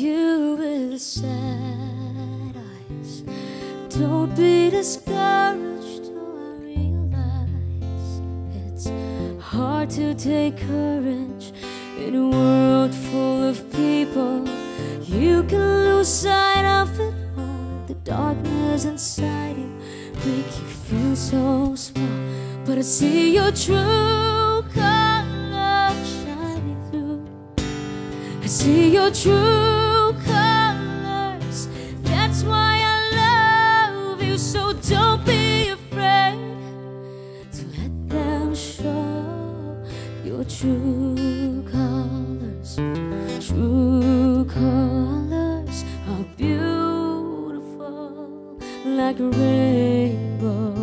the sad eyes. Don't be discouraged, oh, I realize it's hard to take courage in a world full of people. You can lose sight of it all. The darkness inside you make you feel so small. But I see your true color shining through. I see your true your true colors. True colors are beautiful like a rainbow.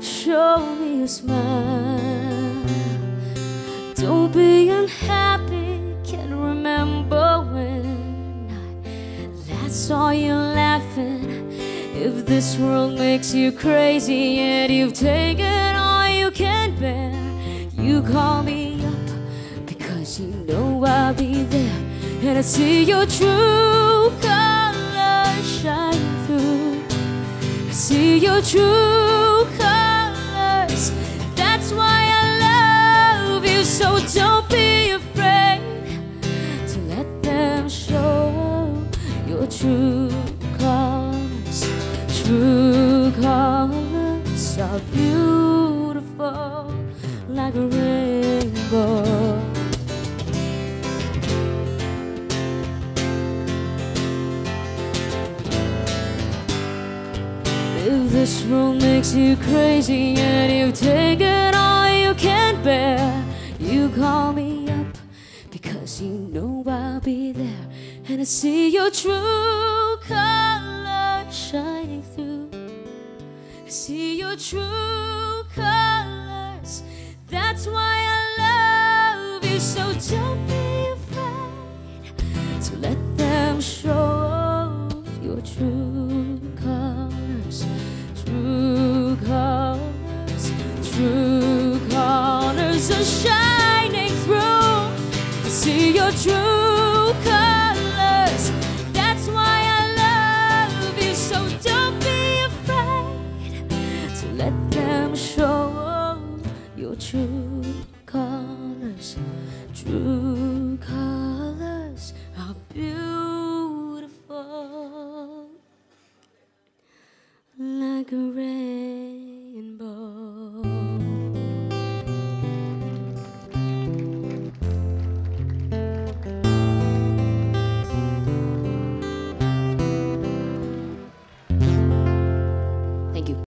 Show me a smile. Don't be unhappy. Can't remember when I last saw you. If this world makes you crazy and you've taken all you can bear, you call me up because you know I'll be there. And I see your true colors shine through. I see your true colors. That's why I love you. So don't be afraid to let them show your true. True colors are beautiful like a rainbow. If this world makes you crazy and you've taken all you can bear, you call me up because you know I'll be there. And I see your true your true colors. That's why I love you. So don't be afraid to let them show your true colors. True colors. True colors are shining through. I see your true colors. Let them show your true colors. True colors are beautiful like a